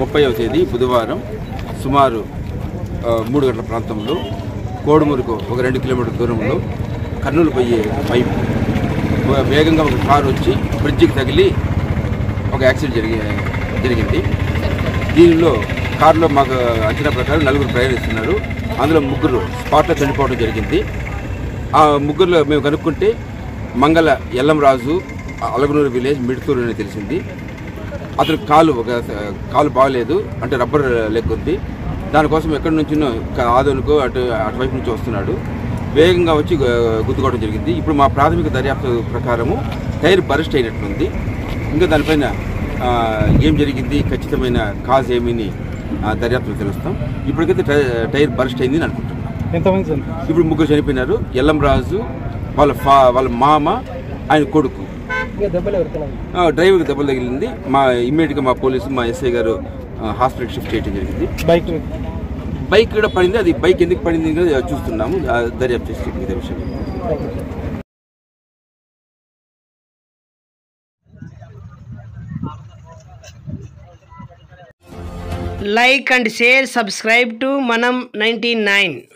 ముప్పైవ తేదీ బుధవారం సుమారు మూడు గంటల ప్రాంతంలో కోడుమూరుకు ఒక రెండు కిలోమీటర్ల దూరంలో కర్నూలు పోయే పైపు వేగంగా ఒక కారు వచ్చి బ్రిడ్జికి తగిలి ఒక యాక్సిడెంట్ జరిగి జరిగింది. దీనిలో కారులో మాకు అంచనా ప్రకారం నలుగురు ప్రయాణిస్తున్నారు. అందులో ముగ్గురు స్పాట్లో చనిపోవడం జరిగింది. ఆ ముగ్గురులో మేము కనుక్కుంటే మంగళ ఎల్లంరాజు అలగనూరు విలేజ్ మిడుతూరు అని తెలిసింది. అతను కాలు ఒక కాలు బాగలేదు అంటే రబ్బర్ లెగ్ ఉంది. దానికోసం ఎక్కడి నుంచినో ఆదోనుకో అటు అటువైపు నుంచి వస్తున్నాడు. వేగంగా వచ్చి గుద్దుకోవడం జరిగింది. ఇప్పుడు మా ప్రాథమిక దర్యాప్తు ప్రకారము టైర్ బరస్ట్ అయినట్లుంది. ఇంకా దానిపైన ఏం జరిగింది ఖచ్చితమైన కాజ్ ఏమని ఆ, దర్యాప్తులో తెలుస్తాం. ఇప్పటికైతే టై- టైర్ బరస్ట్ అయింది అని అనుకుంటున్నాం. ఇప్పుడు ముగ్గురు చనిపోయినారు. ఎల్లంరాజు వాళ్ళ ఫా వాళ్ళ మామ ఆయన కొడుకు. డ్రైవర్కి దెబ్బలు తగిలింది. మా ఇమ్మీడియట్గా మా పోలీసు మా ఎస్ఐ గారు ఆ, హాస్పిటల్కి షిఫ్ట్ చేయడం జరిగింది. బైక్ బైక్ కూడా పడింది. అది బైక్ ఎందుకు పడింది కూడా చూస్తున్నాము. దర్యాప్తు చేసి ఇదే విషయం. Like and share subscribe to manam 99